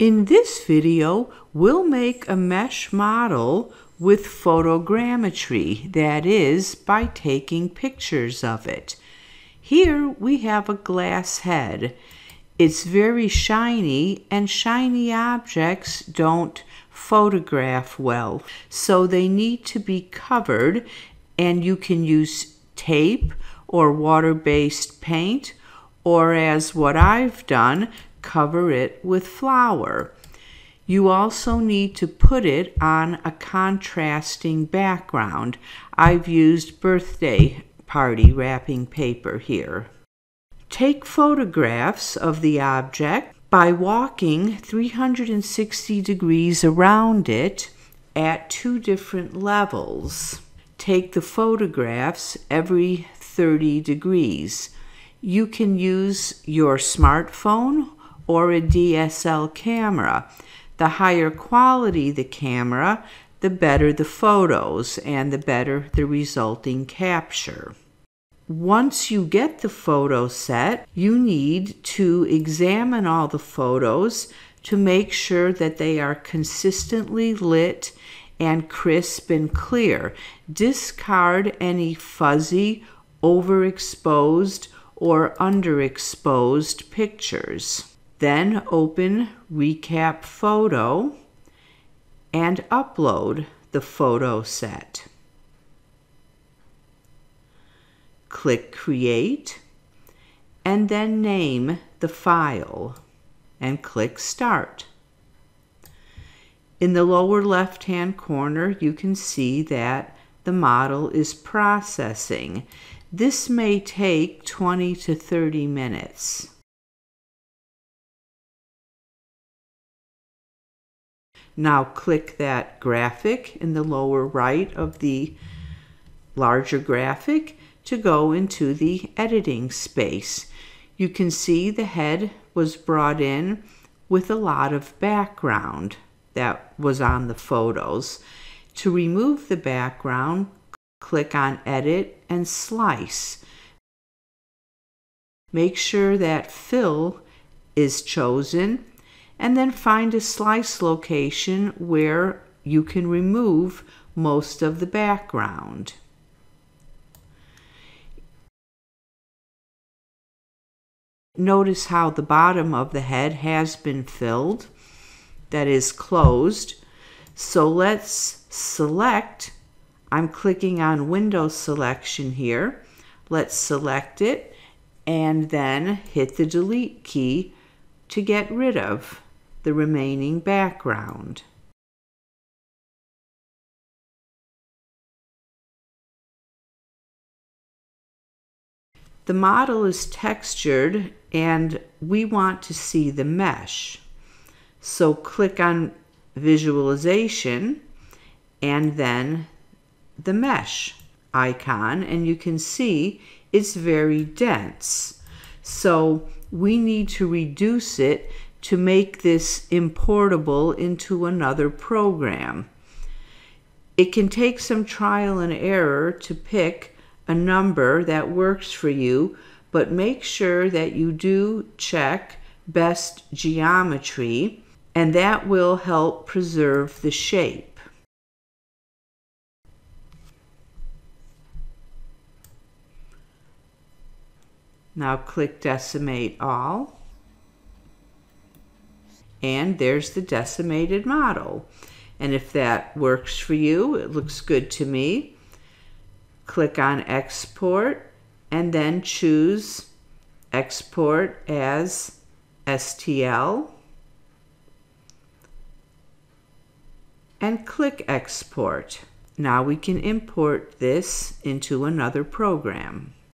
In this video, we'll make a mesh model with photogrammetry, that is, by taking pictures of it. Here we have a glass head. It's very shiny, and shiny objects don't photograph well, so they need to be covered, and you can use tape or water-based paint, or as what I've done, cover it with flour. You also need to put it on a contrasting background. I've used birthday party wrapping paper here. Take photographs of the object by walking 360 degrees around it at two different levels. Take the photographs every 30 degrees. You can use your smartphone or a DSL camera. The higher quality the camera, the better the photos and the better the resulting capture. Once you get the photo set, you need to examine all the photos to make sure that they are consistently lit and crisp and clear. Discard any fuzzy, overexposed, or underexposed pictures. Then open Recap Photo and upload the photo set. Click Create and then name the file and click Start. In the lower left hand corner you can see that the model is processing. This may take 20 to 30 minutes. Now click that graphic in the lower right of the larger graphic to go into the editing space. You can see the head was brought in with a lot of background that was on the photos. To remove the background, click on Edit and Slice. Make sure that Fill is chosen and then find a slice location where you can remove most of the background. Notice how the bottom of the head has been filled, that is closed. So let's select, I'm clicking on window selection here. Let's select it and then hit the delete key to get rid of the remaining background. The model is textured and we want to see the mesh. So click on visualization and then the mesh icon and you can see it's very dense. So we need to reduce it to make this importable into another program. It can take some trial and error to pick a number that works for you, but make sure that you do check best geometry, and that will help preserve the shape. Now click Decimate All and there's the decimated model. And if that works for you, it looks good to me, click on export and then choose export as STL and click export. Now we can import this into another program.